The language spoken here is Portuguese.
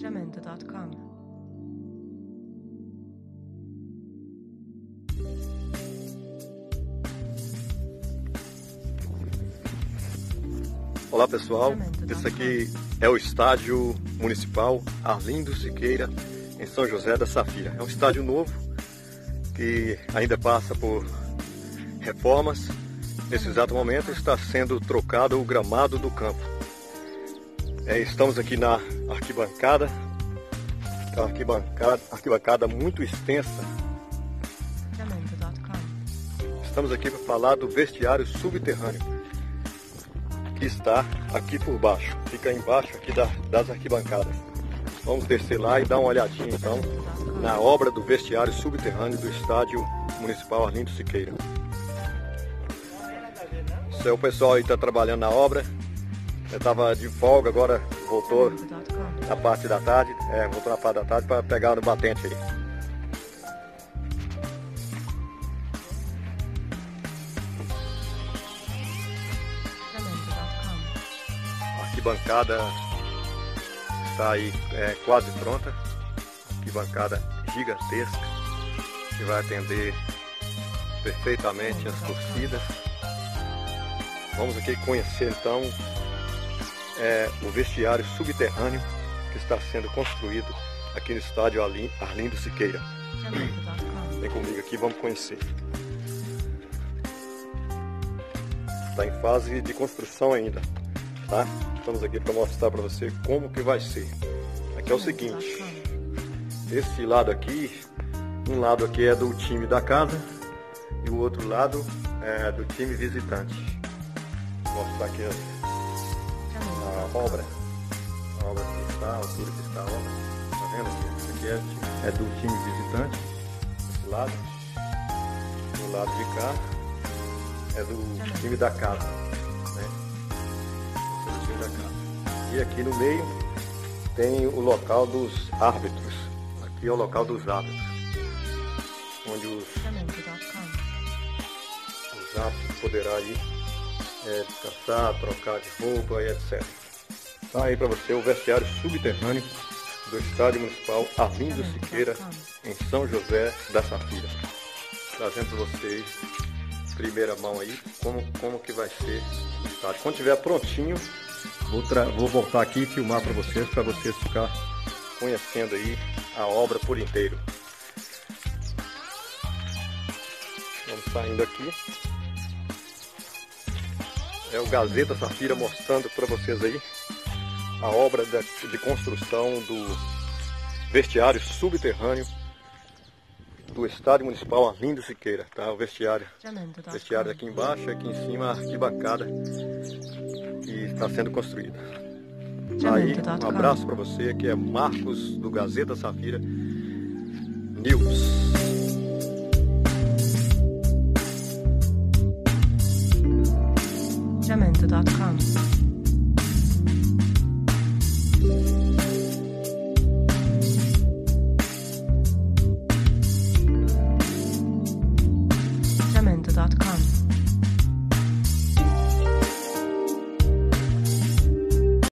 Jamendo.com. Olá pessoal, esse aqui é o estádio municipal Arlindo Siqueira, em São José da Safira. É um estádio novo que ainda passa por reformas. Nesse exato momento está sendo trocado o gramado do campo. É, estamos aqui na arquibancada, uma arquibancada, arquibancada muito extensa. Estamos aqui para falar do vestiário subterrâneo que está aqui por baixo, fica embaixo aqui da- das arquibancadas. Vamos descer lá e dar uma olhadinha então na obra do vestiário subterrâneo do estádio municipal Arlindo Siqueira. Esse é o pessoal aí que está trabalhando na obra. Eu estava de folga, agora voltou na parte da tarde, é, voltou na parte da tarde para pegar no batente aí. A arquibancada está aí é, quase pronta. Arquibancada gigantesca que vai atender perfeitamente as torcidas. Vamos aqui conhecer então é, o vestiário subterrâneo que está sendo construído aqui no estádio Arlin- Arlindo Siqueira. Vem comigo aqui, vamos conhecer. Está em fase de construção ainda, tá? Estamos aqui para mostrar para você como que vai ser. Aqui é o seguinte, esse lado aqui, um lado aqui é do time da casa e o outro lado é do time visitante. Vou mostrar aqui a obra, a obra altura que está a obra. Tá vendo aqui? Isso aqui é, é do time visitante, esse lado. Do lado de cá é do time da casa, né? Esse é time da casa. E aqui no meio tem o local dos árbitros. Aqui é o local dos árbitros, onde os, os árbitros poderão ir é, descansar, trocar de roupa e etc. Tá aí para você o vestiário subterrâneo do Estádio Municipal Arlindo Siqueira, em São José da Safira. Trazendo para vocês, primeira mão aí, como, como que vai ser o estádio. Quando tiver prontinho, vou, vou voltar aqui e filmar para vocês, para vocês ficar conhecendo aí a obra por inteiro. Vamos saindo aqui. É o Gazeta Safira mostrando para vocês aí a obra de construção do vestiário subterrâneo do Estádio Municipal Arlindo Siqueira, tá? O vestiário, vestiário aqui embaixo e aqui em cima a arquibancada que está sendo construída. Aí, um abraço para você, que é Marcos do Gazeta Safira News. Jamento.com gmail.com.